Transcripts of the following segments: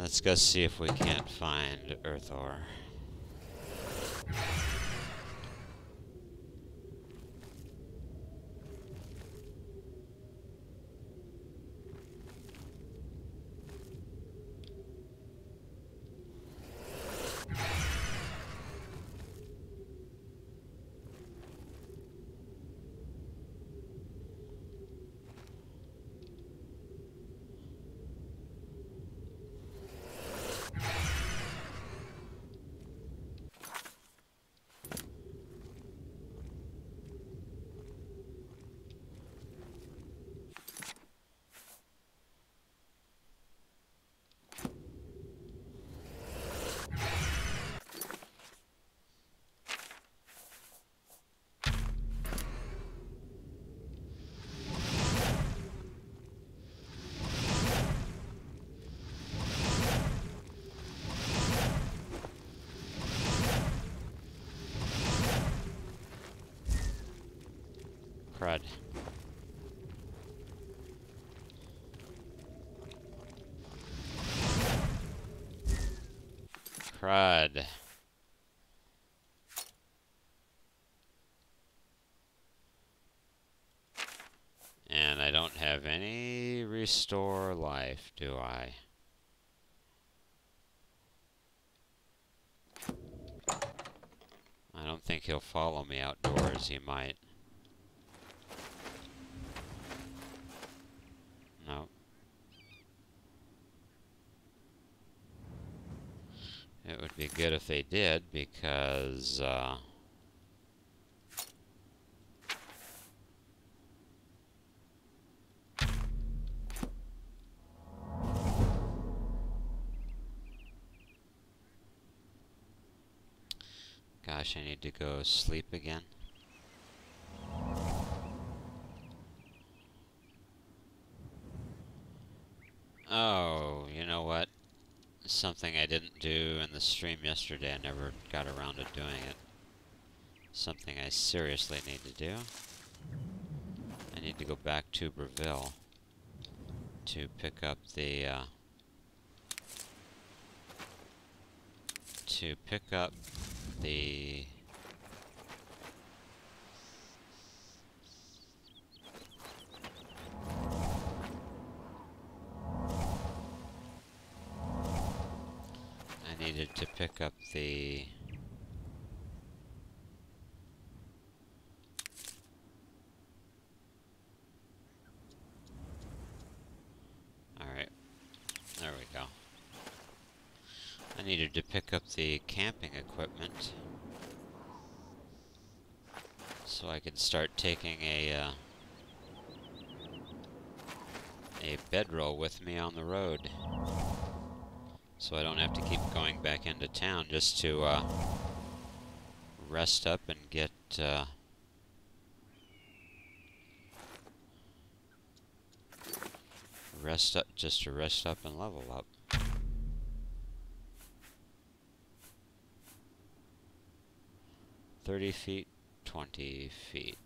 Let's go see if we can't find Erthor. Restore life, do I? I don't think he'll follow me outdoors, he might. No. It would be good if they did, because, uh, Gosh, I need to go sleep again. Oh, you know what? Something I didn't do in the stream yesterday, I never got around to doing it. Something I seriously need to do. I need to go back to Bravil to pick up the, uh, to pick up I needed to pick up the Alright, there we go. I needed to pick up the camping equipment so I can start taking a uh, a bedroll with me on the road so I don't have to keep going back into town just to uh, rest up and get uh, rest up just to rest up and level up. Thirty feet, twenty feet.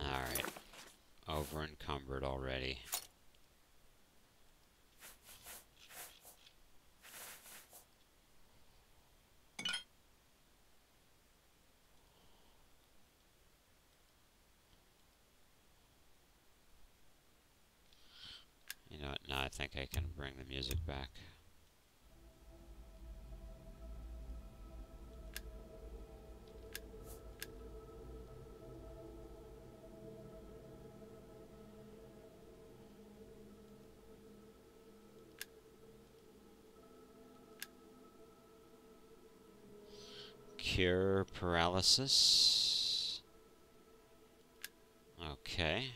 Alright. Over encumbered already. You know what, now I think I can bring the music back. Paralysis. Okay.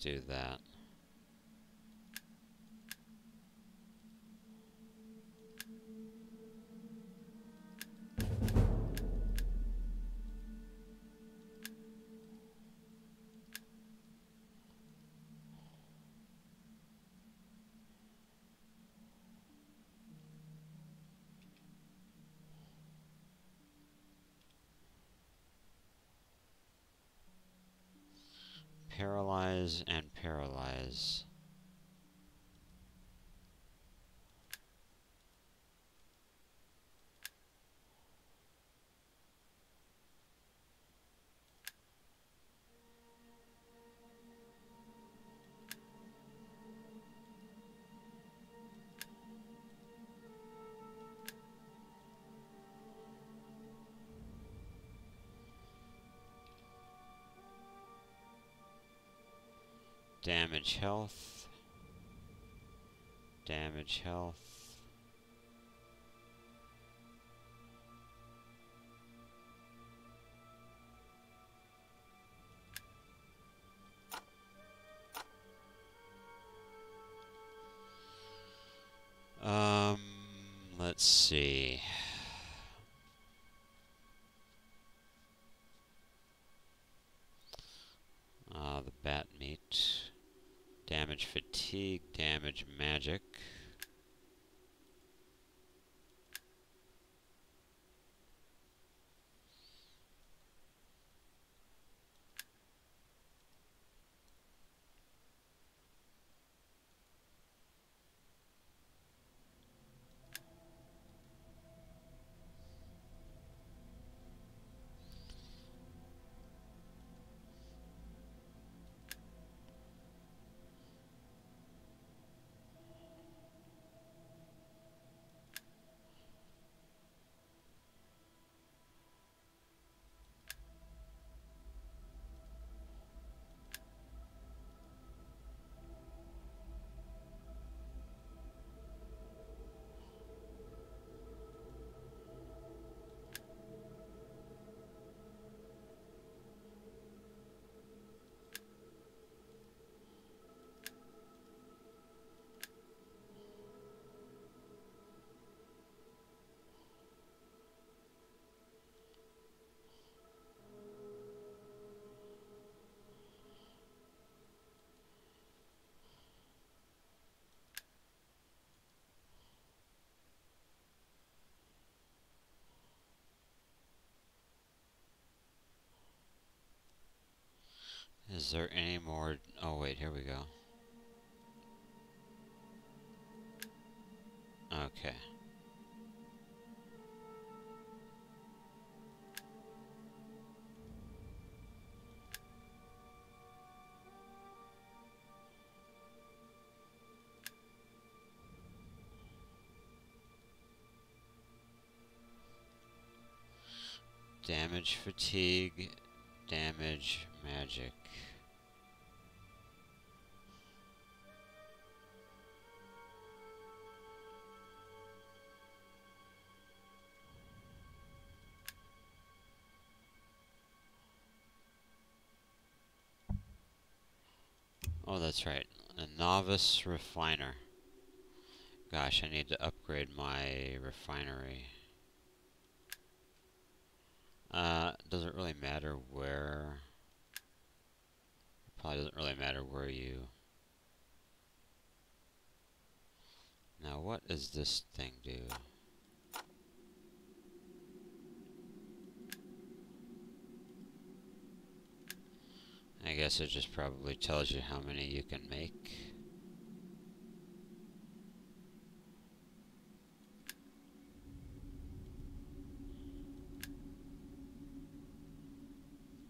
Do that. And paralyze. Damage health. Damage health. Um, let's see. Uh, the bat meat. Damage fatigue, damage magic. Is there any more? Oh wait, here we go. Okay. Damage fatigue, damage magic. That's right. A novice refiner. Gosh, I need to upgrade my refinery. Uh, does it really matter where? Probably doesn't really matter where you... Now, what does this thing do? I guess it just probably tells you how many you can make.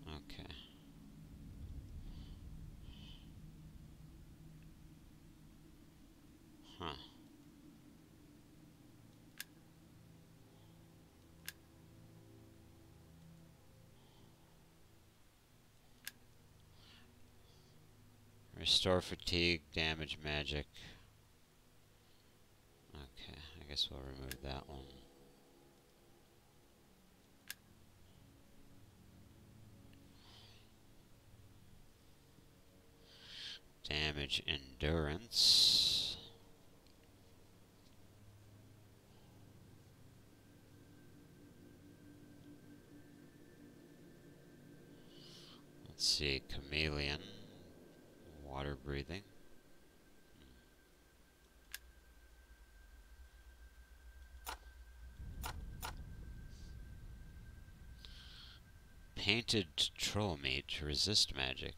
Okay. Huh. Restore fatigue, damage magic. Okay, I guess we'll remove that one. Damage endurance. Let's see, chameleon, water breathing. Painted troll meat to resist magic.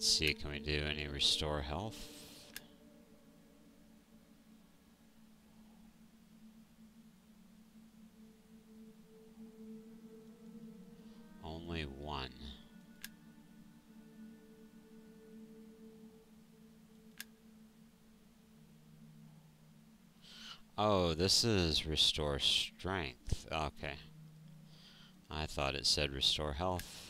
Let's see, can we do any restore health? Only one. Oh, this is restore strength. Okay. I thought it said restore health.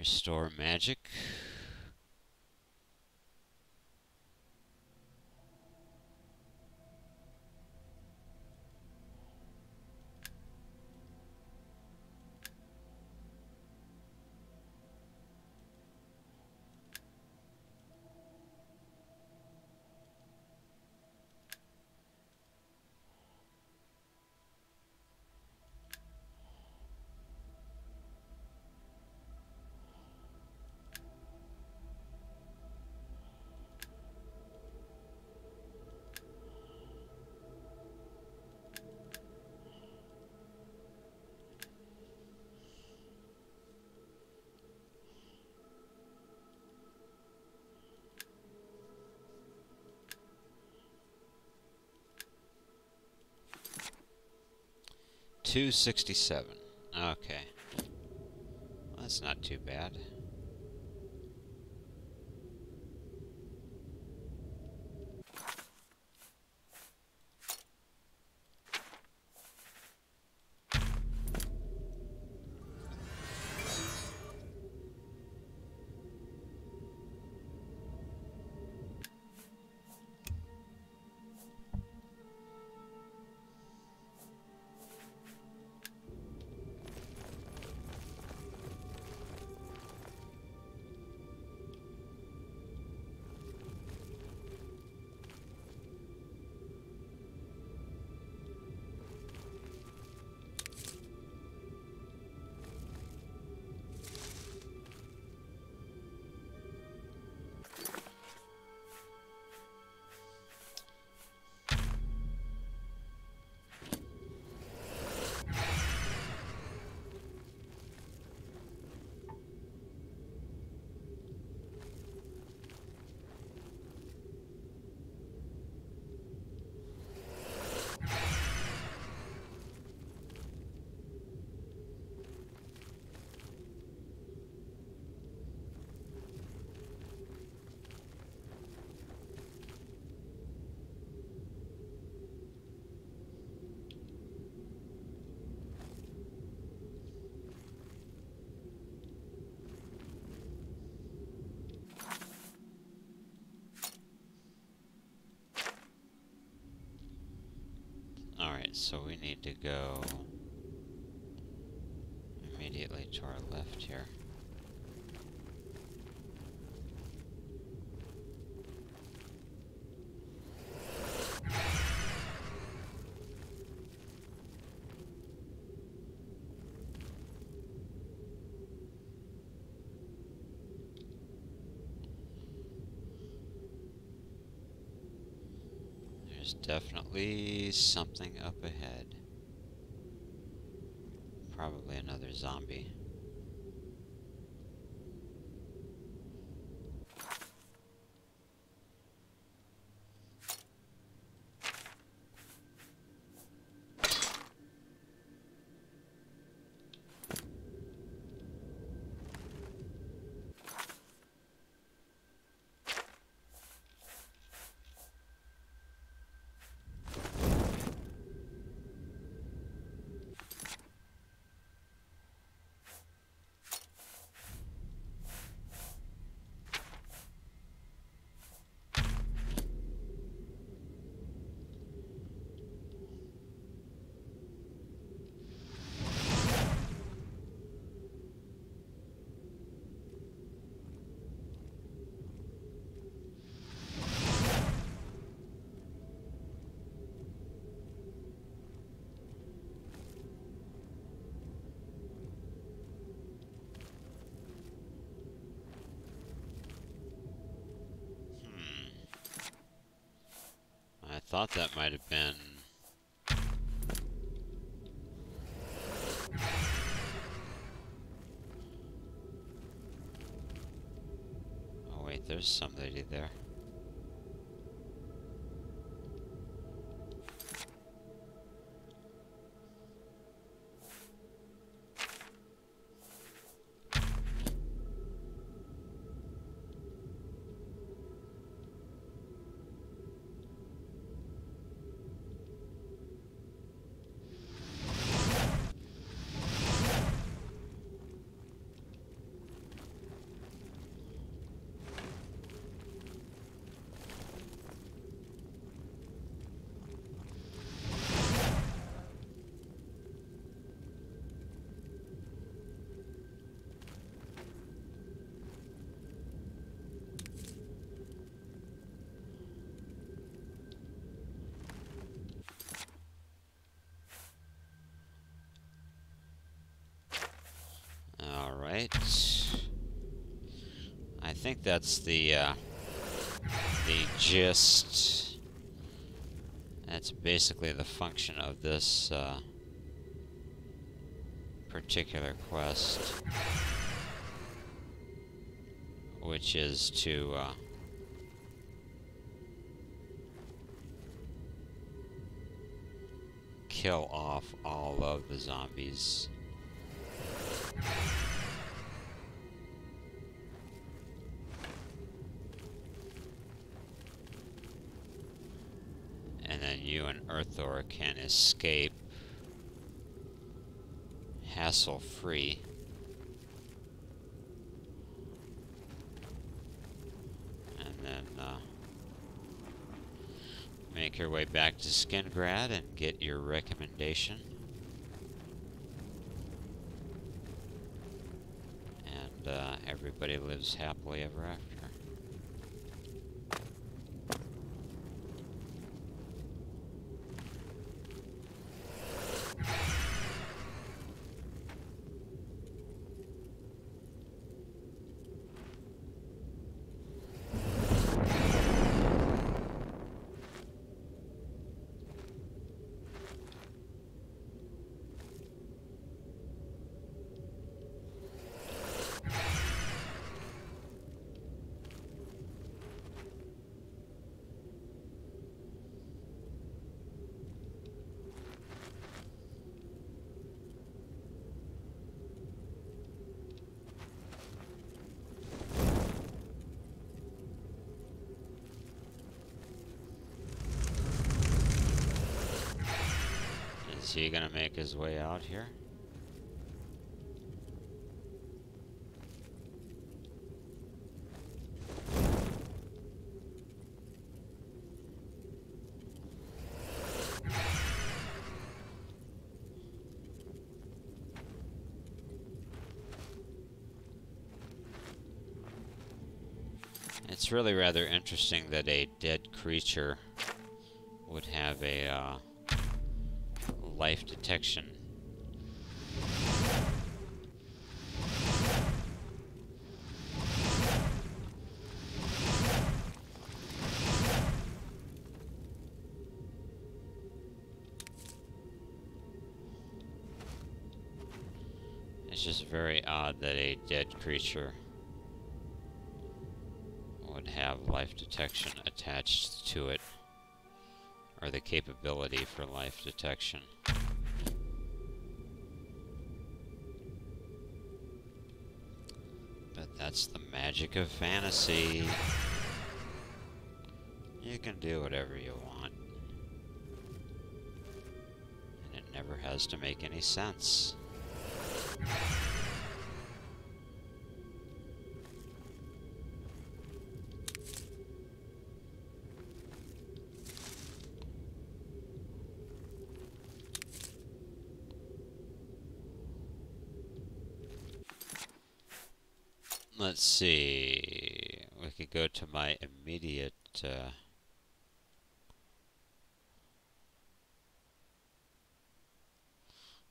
Restore magic. Two sixty-seven. Okay. Well, that's not too bad. Alright, so we need to go immediately to our left here. There's definitely something up ahead. probably another zombie. Thought that might have been... Oh wait, there's somebody there. Right. I think that's the, uh, the gist. That's basically the function of this, uh, particular quest. Which is to, uh, kill off all of the zombies. Erthor can escape hassle-free. And then uh, make your way back to Skingrad and get your recommendation. And uh, everybody lives happily ever after. Is he gonna make his way out here? It's really rather interesting that a dead creature would have a uh, life detection. It's just very odd that a dead creature would have life detection attached to it, or the capability for life detection. But that's the magic of fantasy. You can do whatever you want. And it never has to make any sense. Let's see. We could go to my immediate. Uh,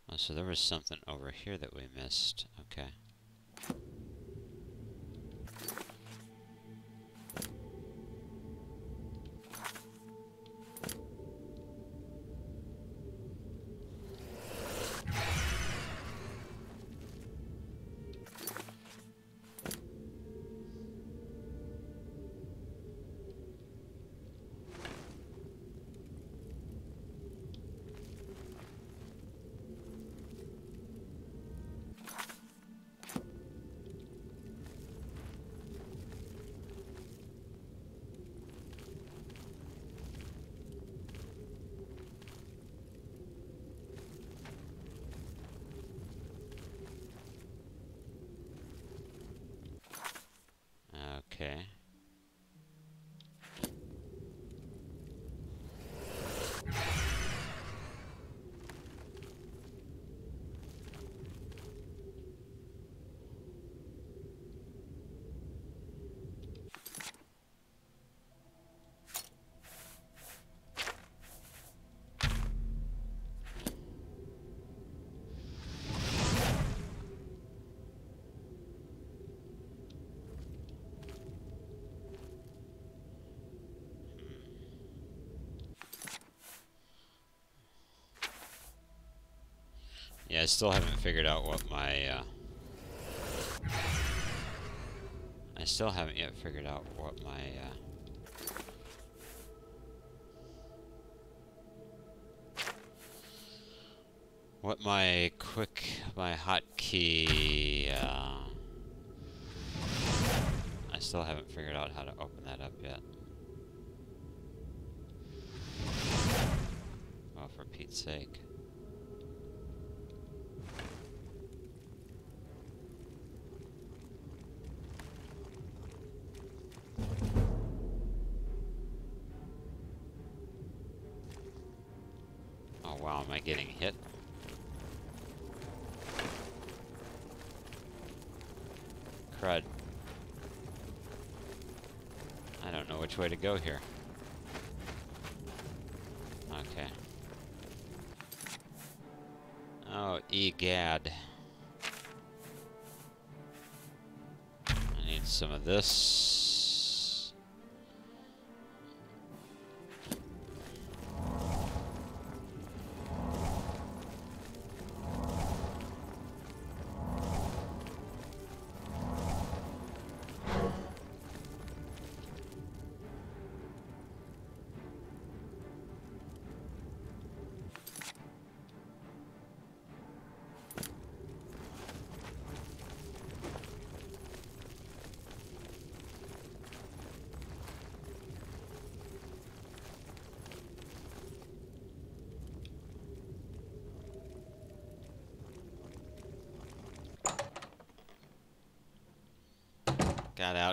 oh, so there was something over here that we missed. Okay. Okay. Yeah, I still haven't figured out what my, uh, I still haven't yet figured out what my, uh, what my quick, my hotkey, uh, I still haven't figured out how to open that up yet. Oh, for Pete's sake. Go here. Okay. Oh, egad. I need some of this.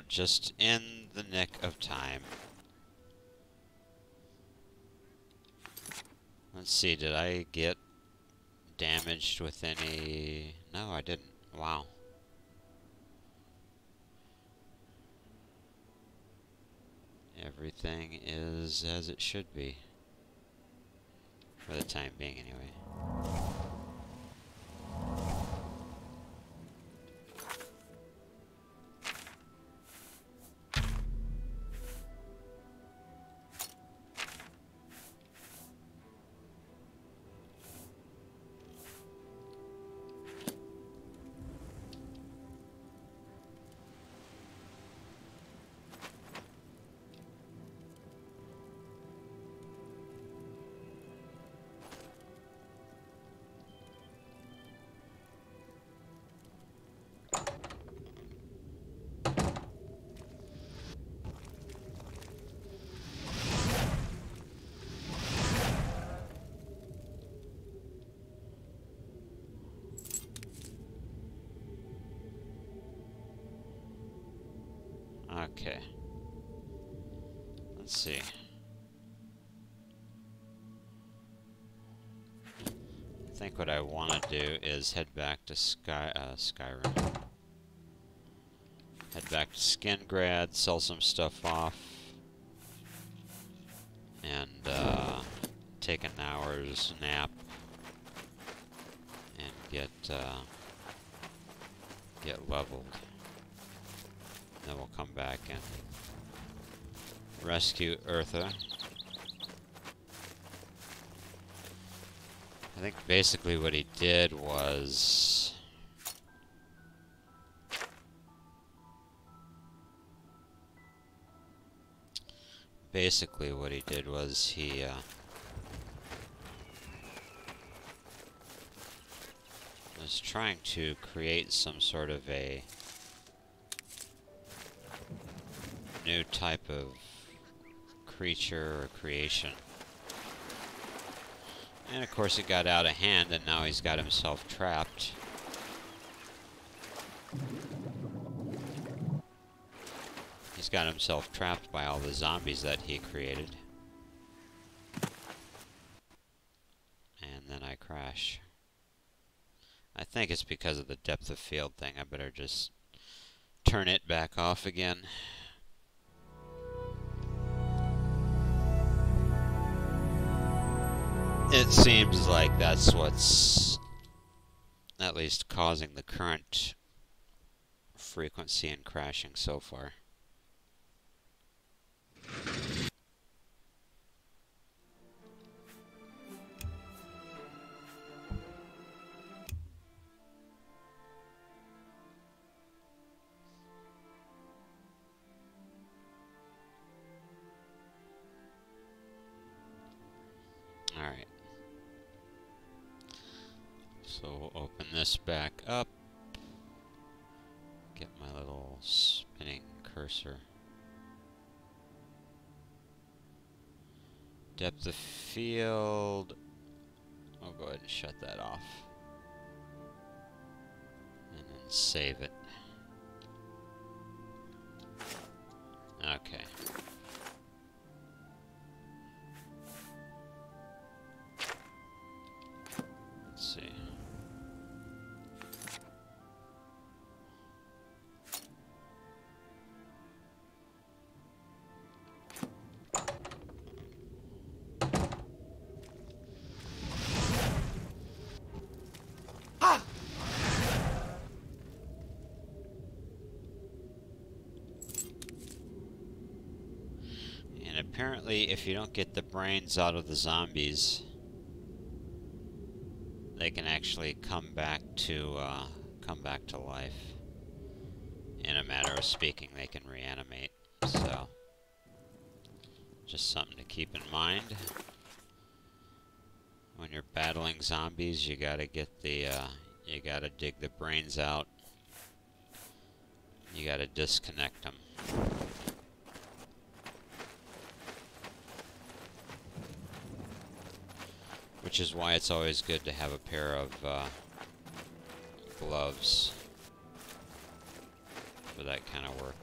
Just in the nick of time. Let's see, did I get damaged with any... No, I didn't. Wow. Everything is as it should be. For the time being, anyway. Okay. Let's see. I think what I want to do is head back to Sky uh, Skyrim. Head back to Skingrad, sell some stuff off, and uh, take an hour's nap and get uh, get leveled. Then we'll come back and rescue Erthor. I think basically what he did was... Basically what he did was he... Uh, was trying to create some sort of a new type of creature or creation. And of course it got out of hand and now he's got himself trapped. He's got himself trapped by all the zombies that he created. And then I crash. I think it's because of the depth of field thing. I better just turn it back off again. It seems like that's what's at least causing the current frequency and crashing so far. Back up. Get my little spinning cursor. Depth of field. I'll go ahead and shut that off. And then save it. Okay. Apparently, if you don't get the brains out of the zombies, they can actually come back to uh, come back to life. In a matter of speaking, they can reanimate. So, just something to keep in mind. When you're battling zombies, you gotta get the, uh, you gotta dig the brains out. You gotta disconnect them. Which is why it's always good to have a pair of uh, gloves for that kind of work.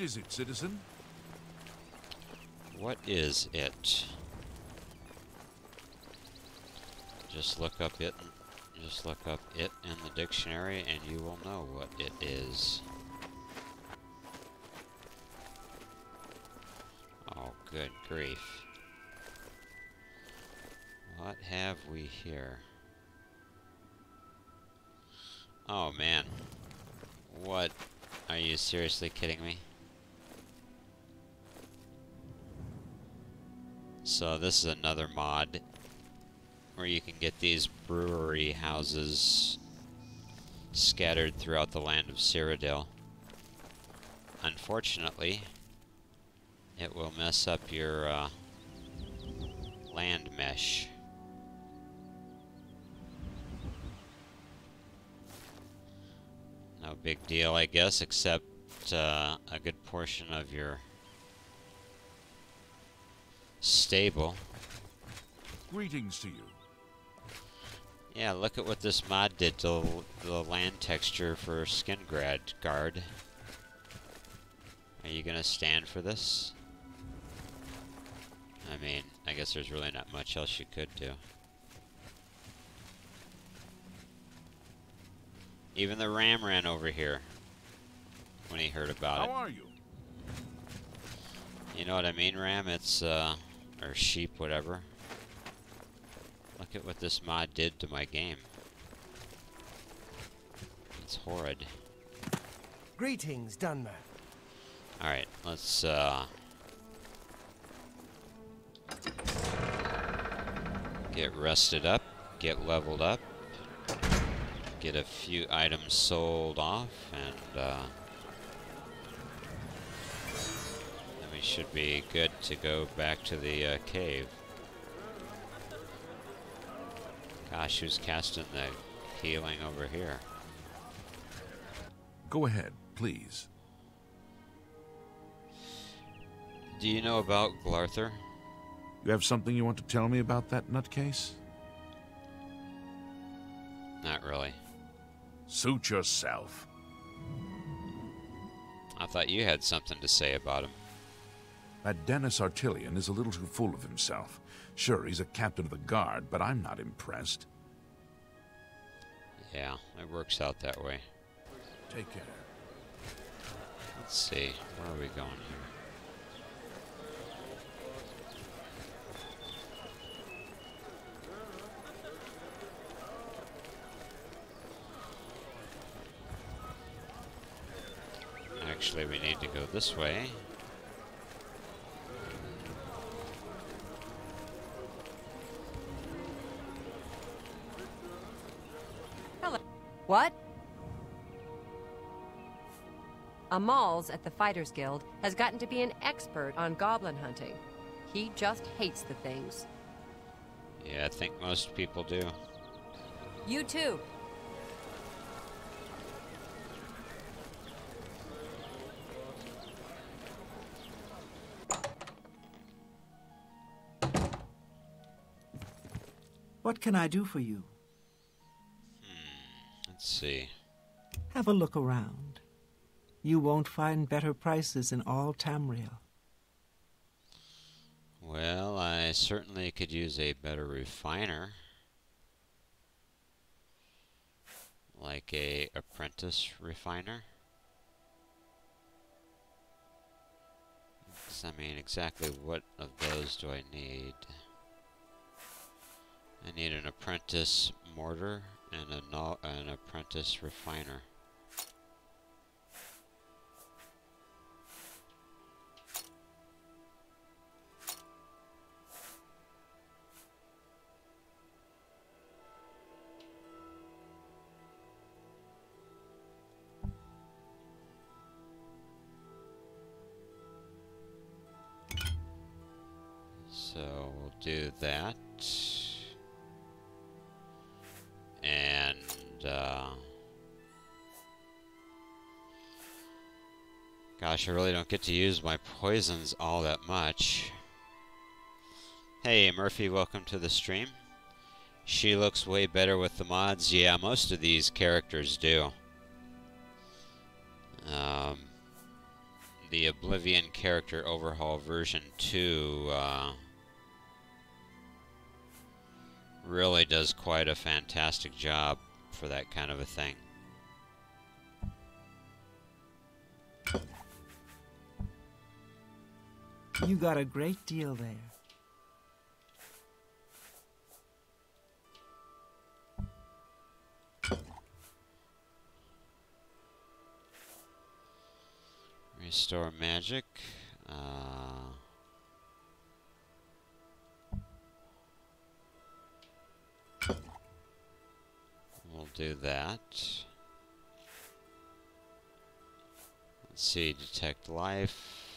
What is it, citizen? What is it? Just look up it. Just look up it in the dictionary and you will know what it is. Oh, good grief. What have we here? Oh man. What? Are you seriously kidding me? So this is another mod where you can get these brewery houses scattered throughout the land of Cyrodiil. Unfortunately, it will mess up your uh, land mesh. No big deal, I guess, except uh, a good portion of your stable. Greetings to you. Yeah, look at what this mod did to the land texture for Skin Grad Guard. Are you gonna stand for this? I mean, I guess there's really not much else you could do. Even the ram ran over here when he heard about How it. How are you? You know what I mean, ram? It's, uh, or sheep, whatever. Look at what this mod did to my game. It's horrid. Greetings, Dunmer. Alright, let's, uh... Get rested up, get leveled up, get a few items sold off, and, uh... we should be good to go back to the, uh, cave. Gosh, who's casting the healing over here? Go ahead, please. Do you know about Glarthir? You have something you want to tell me about that nutcase? Not really. Suit yourself. I thought you had something to say about him. That Dennis Artilian is a little too full of himself. Sure, he's a captain of the guard, but I'm not impressed. Yeah, it works out that way. Take care. Let's see, where are we going here? Actually, we need to go this way. What? Amal's at the Fighters Guild has gotten to be an expert on goblin hunting. He just hates the things. Yeah, I think most people do. You too. What can I do for you? See. Have a look around. You won't find better prices in all Tamriel. Well, I certainly could use a better refiner. Like a apprentice refiner. I mean, exactly what of those do I need? I need an apprentice mortar and a no an apprentice refiner. So we'll do that. Gosh, I really don't get to use my poisons all that much. Hey, Murphy, welcome to the stream. She looks way better with the mods. Yeah, most of these characters do. Um, the Oblivion character overhaul version 2 uh, really does quite a fantastic job for that kind of a thing. You got a great deal there. Restore magic. Uh, we'll do that. Let's see, detect life.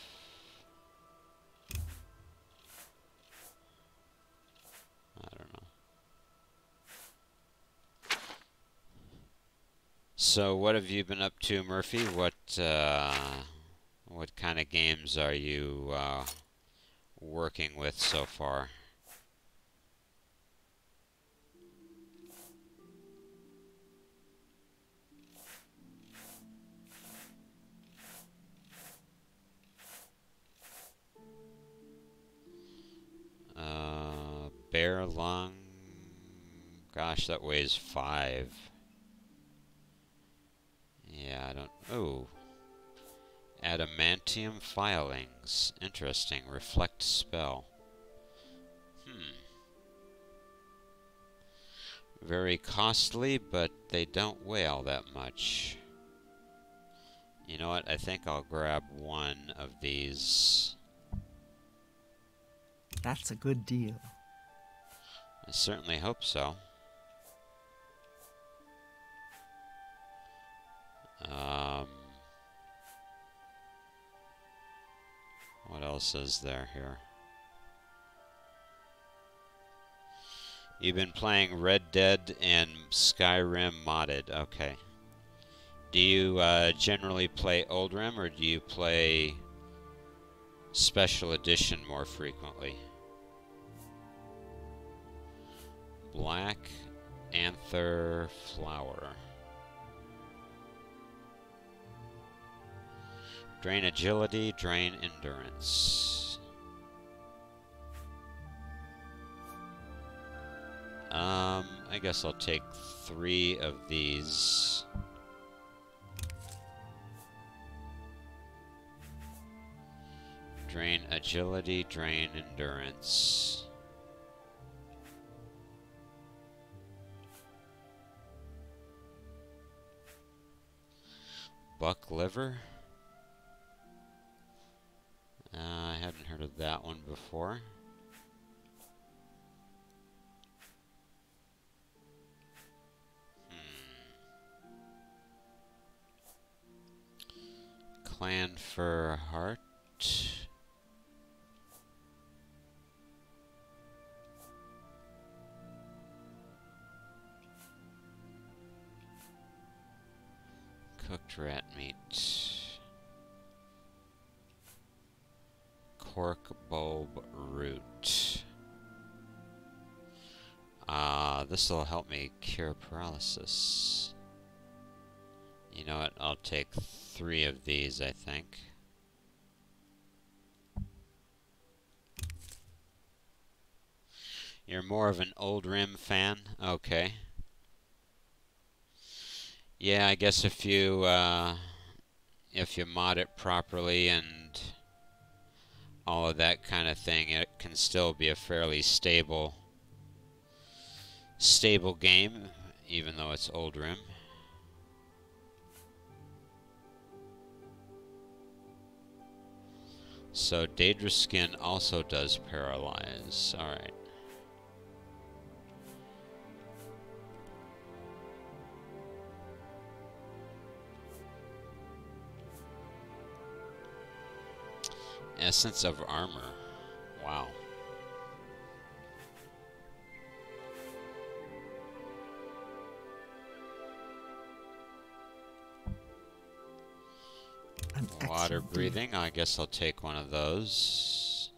So, what have you been up to, Murphy? What uh, what kind of games are you uh, working with so far? Uh, bear lung. Gosh, that weighs five. Yeah, I don't. Oh. Adamantium filings. Interesting. Reflect spell. Hmm. Very costly, but they don't weigh all that much. You know what? I think I'll grab one of these. That's a good deal. I certainly hope so. Um, what else is there here? You've been playing Red Dead and Skyrim modded. Okay. Do you uh, generally play Old Rim or do you play Special Edition more frequently? Black Anther Flower. Drain agility, drain endurance. Um, I guess I'll take three of these. Drain agility, drain endurance. Buck liver? That one before. Hmm. Clannfear heart. This will help me cure paralysis. You know what? I'll take three of these, I think. You're more of an old rim fan? Okay. Yeah, I guess if you uh, if you mod it properly and all of that kind of thing, it can still be a fairly stable stable game, even though it's old rim. So Daedra Skin also does paralyze. Alright. Essence of Armor. Wow. An Water deal. breathing. I guess I'll take one of those.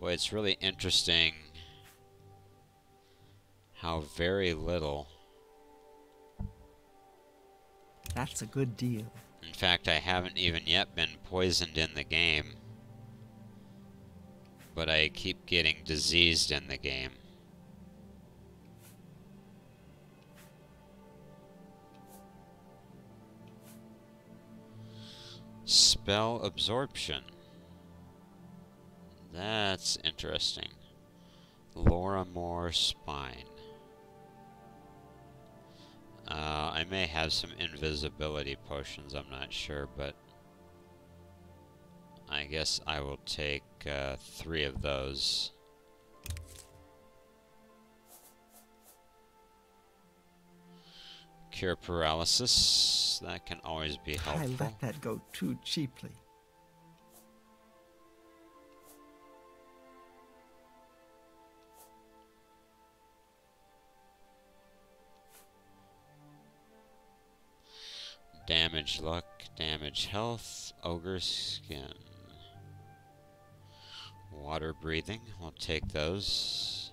Boy, it's really interesting how very little. That's a good deal. In fact, I haven't even yet been poisoned in the game. But I keep getting diseased in the game. Spell absorption. That's interesting. Laura Moore Spine. Uh, I may have some invisibility potions, I'm not sure, but I guess I will take uh, three of those. Cure paralysis. That can always be helpful. I let that go too cheaply. Damage luck, damage health, ogre skin. Water breathing, we'll take those.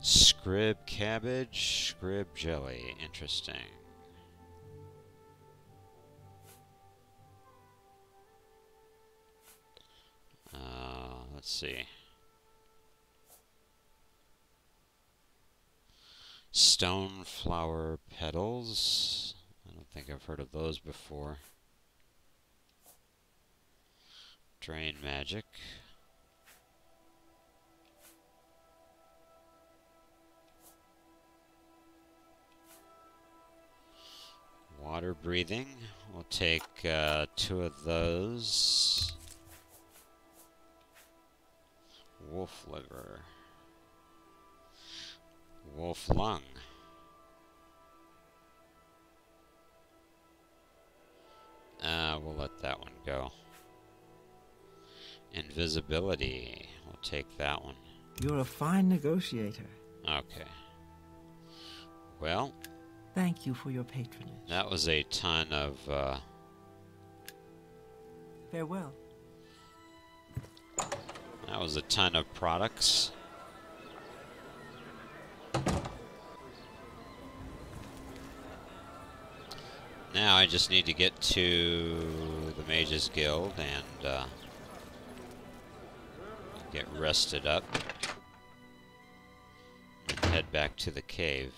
Scrib cabbage, scrib jelly, interesting. Uh, let's see. Stone flower petals. I don't think I've heard of those before. Drain magic. Water breathing. We'll take uh, two of those. Wolf liver. Wolf lung. Uh, we'll let that one go. Invisibility. We'll take that one. You're a fine negotiator. Okay. Well, Thank you for your patronage. that was a ton of, uh, Farewell. That was a ton of products. Now I just need to get to the Mages Guild and uh, get rested up and head back to the cave.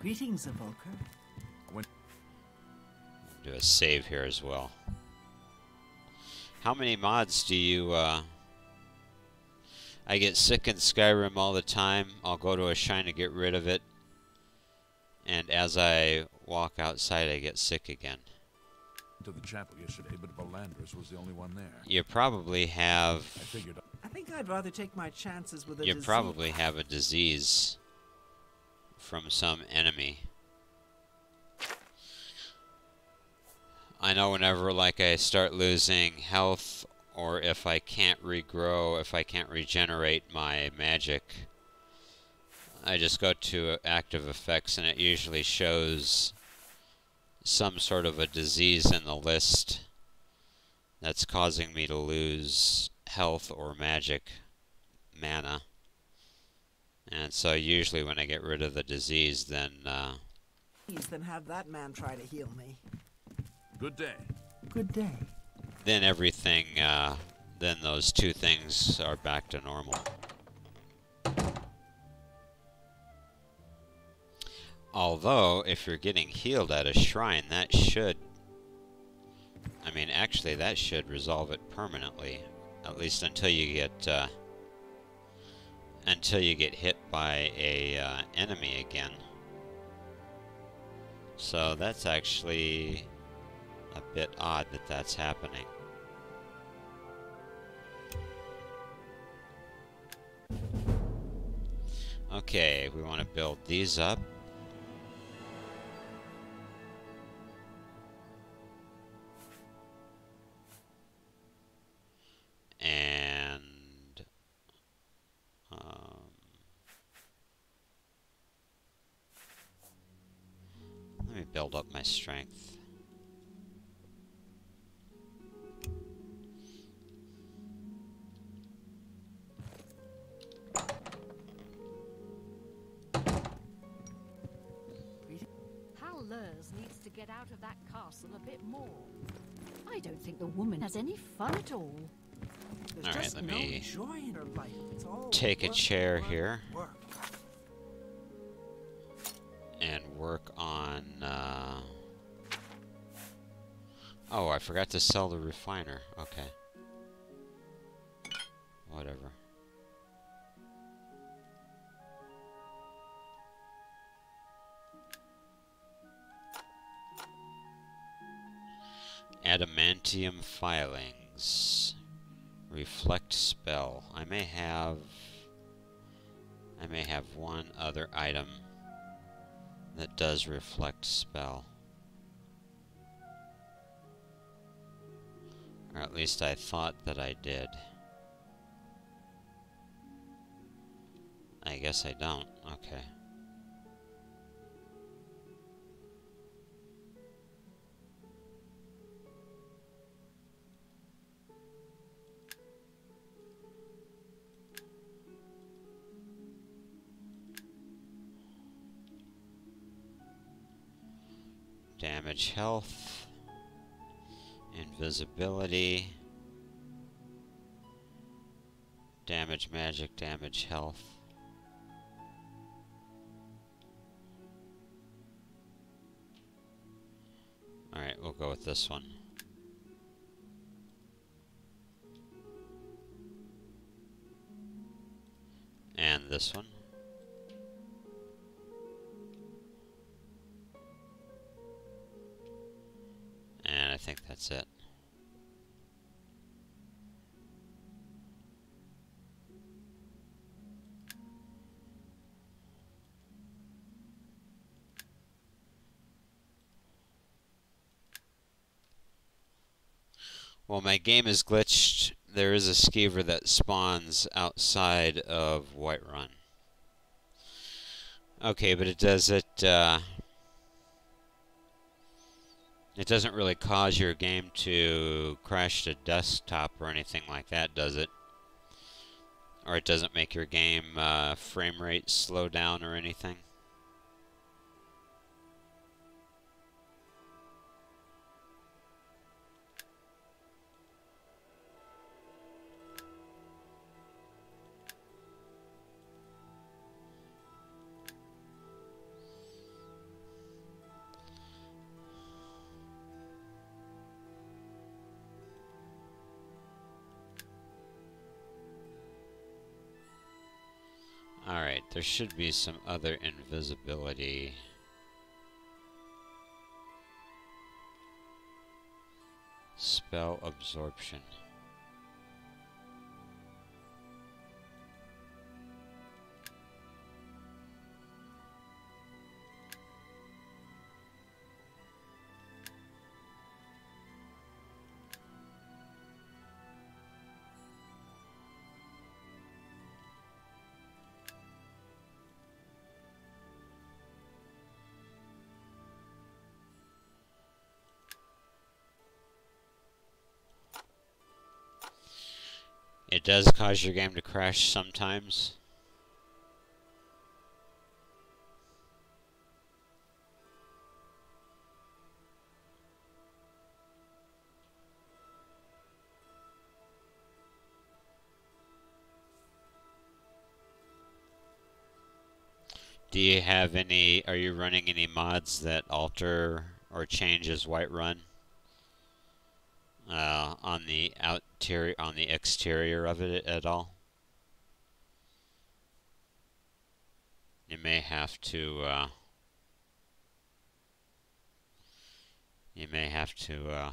Greetings, Evoker. Do a save here as well. How many mods do you, uh... I get sick in Skyrim all the time. I'll go to a shrine to get rid of it. And as I walk outside, I get sick again. To the chapel yesterday, but Valandris was the only one there. You probably have... I figured I think I'd rather take my chances with a You disease. probably have a disease from some enemy. I know whenever like I start losing health or if I can't regrow, if I can't regenerate my magic, I just go to active effects and it usually shows some sort of a disease in the list that's causing me to lose health or magic mana. And so usually when I get rid of the disease, then uh, Then have that man try to heal me. Good day. Good day. Then everything, uh, then those two things are back to normal. Although, if you're getting healed at a shrine, that should... I mean, actually, that should resolve it permanently. At least until you get, uh, Until you get hit by a uh, enemy again. So that's actually a bit odd that that's happening. Okay, we want to build these up. And um, let me build up my strength. Lurs needs to get out of that castle a bit more. I don't think the woman has any fun at all. There's All right, just let no me joy her life. It's all take a chair work, here. work. and work on. Uh... Oh, I forgot to sell the refiner. Okay. Whatever. Adamantium filings. Reflect spell. I may have I may have one other item that does reflect spell. Or at least I thought that I did. I guess I don't. Okay. Damage health. Invisibility. Damage magic, damage health. Alright, we'll go with this one. And this one. Think that's it. Well, my game is glitched. There is a skeever that spawns outside of Whiterun. Okay, but it does it, uh, it doesn't really cause your game to crash to desktop or anything like that, does it? Or it doesn't make your game uh, frame rate slow down or anything? There should be some other invisibility. Spell absorption. It does cause your game to crash sometimes. Do you have any, are you running any mods that alter or changes Whiterun? Uh, on the outerior, on the exterior of it at all? You may have to, uh, you may have to, uh,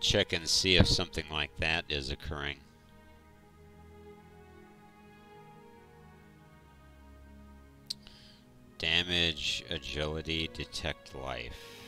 check and see if something like that is occurring. Damage, agility, detect life.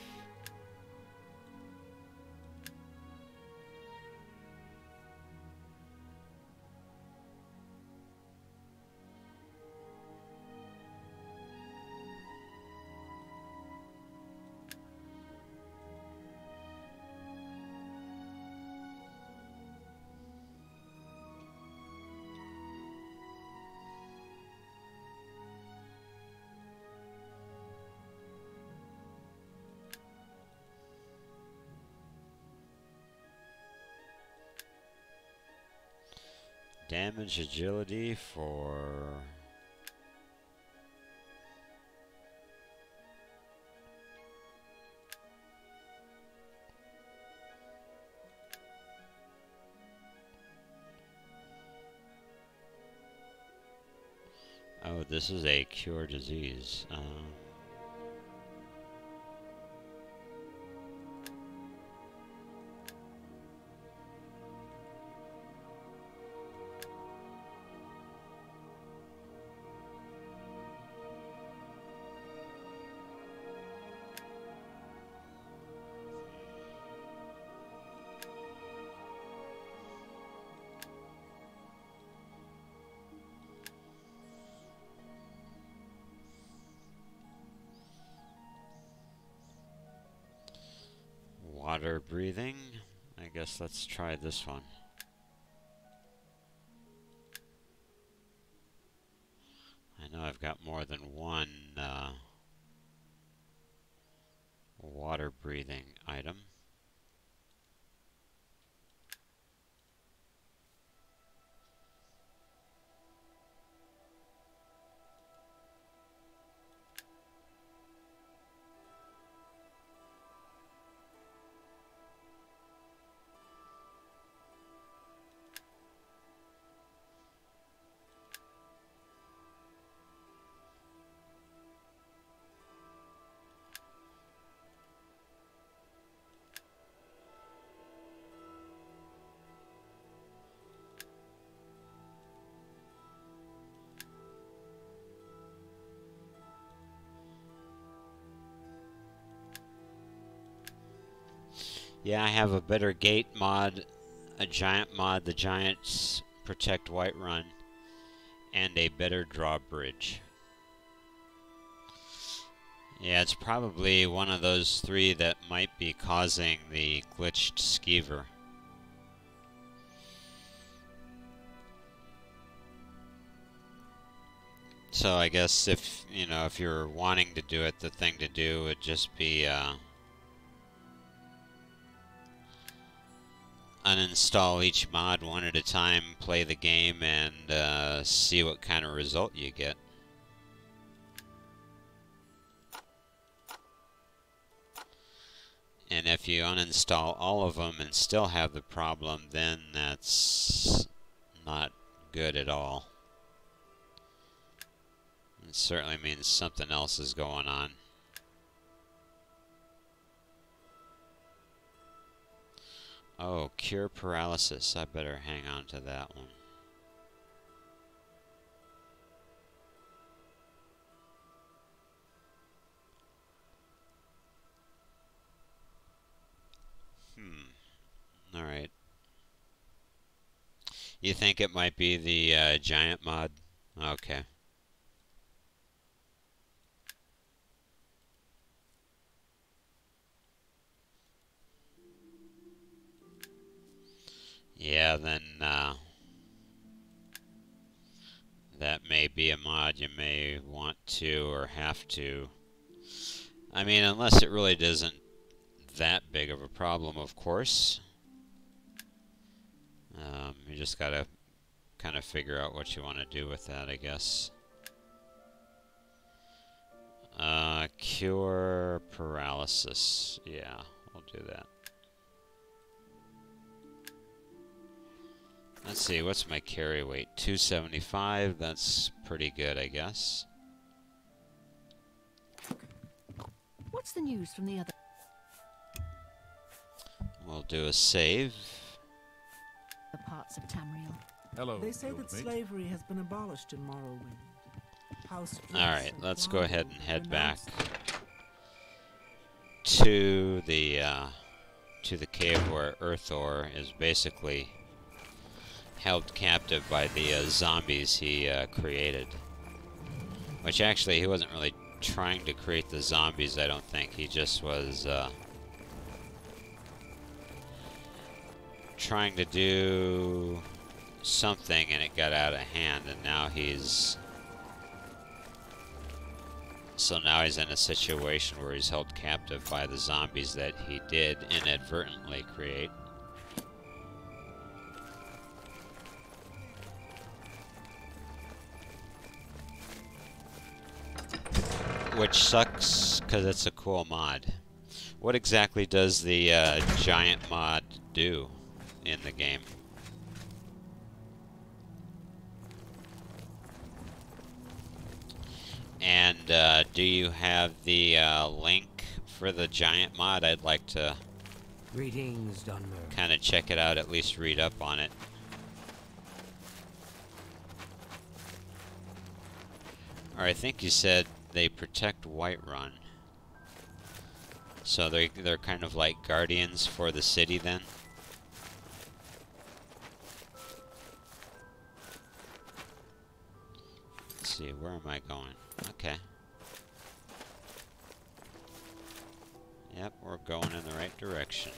Damage agility for... Oh, this is a cure disease. Um, water breathing. I guess let's try this one. I know I've got more than one uh, water breathing item. Yeah, I have a better gate mod, a giant mod, the Giants Protect Whiterun, and a better drawbridge. Yeah, it's probably one of those three that might be causing the glitched skeever. So I guess if, you know, if you're wanting to do it, the thing to do would just be, uh, uninstall each mod one at a time, play the game, and uh, see what kind of result you get. And if you uninstall all of them and still have the problem, then that's not good at all. It certainly means something else is going on. Oh, cure paralysis. I better hang on to that one. Hmm. Alright. You think it might be the uh, giant mod? Okay. Yeah, then uh, that may be a mod you may want to or have to. I mean, unless it really doesn't that big of a problem, of course. Um, you just gotta kind of figure out what you want to do with that, I guess. Uh, cure paralysis. Yeah, we'll do that. Let's see, what's my carry weight? 275, that's pretty good, I guess. What's the news from the other? We'll do a save. The parts of Tamriel? Hello. They say that guildmate. slavery has been abolished in Morrowind. House Alright, let's go ahead and head back to the uh, to the cave where Erthor is basically held captive by the uh, zombies he uh, created. Which actually, he wasn't really trying to create the zombies, I don't think. He just was uh, trying to do something and it got out of hand, and now he's. So now he's in a situation where he's held captive by the zombies that he did inadvertently create. Which sucks because it's a cool mod. What exactly does the uh, giant mod do in the game? And uh, do you have the uh, link for the giant mod? I'd like to kind of check it out, at least read up on it. Or I think you said they protect Whiterun. So they they're kind of like guardians for the city then. Let's see, where am I going? Okay. Yep, we're going in the right direction.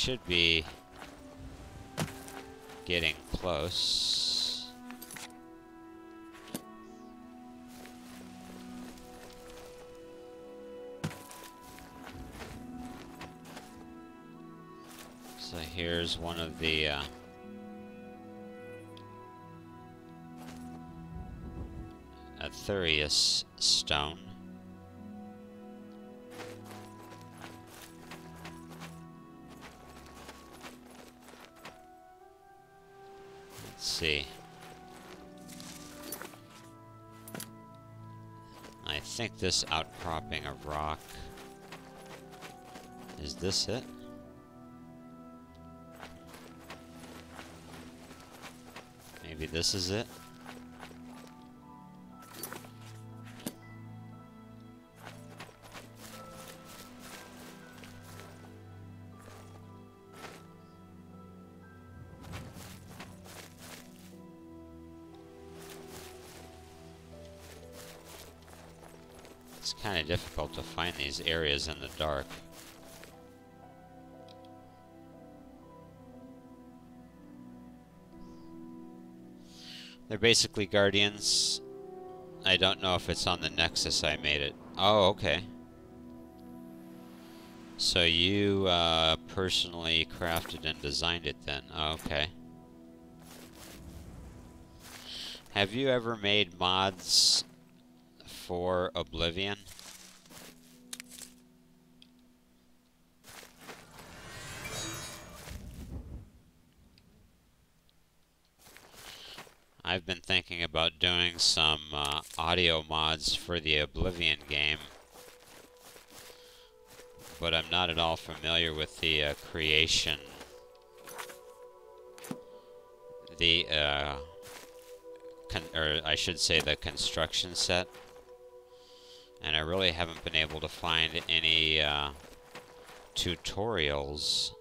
Should be getting close. So here's one of the uh, Aetherius stone. See. I think this outcropping of rock. Is this it? Maybe this is it? These areas in the dark. They're basically guardians. I don't know if it's on the Nexus I made it. Oh, okay. So you uh, personally crafted and designed it then. Oh, okay. Have you ever made mods for Oblivion? I've been thinking about doing some uh, audio mods for the Oblivion game, but I'm not at all familiar with the uh, creation, the, uh, or I should say the construction set, and I really haven't been able to find any uh, tutorials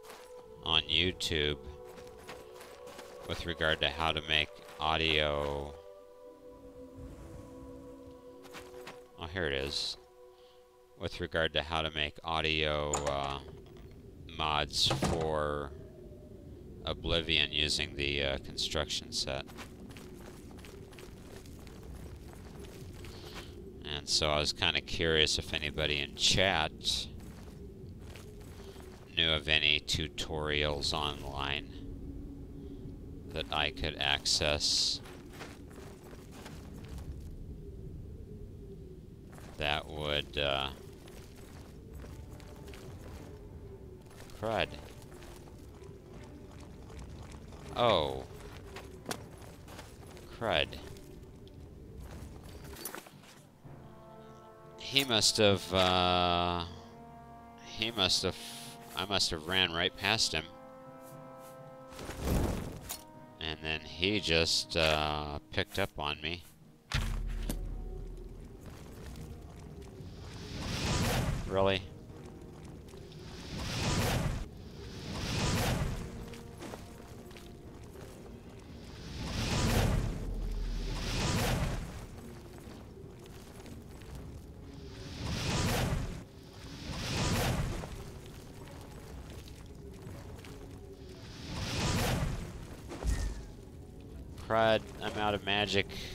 on YouTube with regard to how to make audio. Oh, here it is. With regard to how to make audio uh, mods for Oblivion using the uh, construction set. And so I was kind of curious if anybody in chat knew of any tutorials online that I could access that would uh, crud. Oh. Crud. He must have, uh, he must have, I must have ran right past him. And then he just uh, picked up on me. Really? Magic.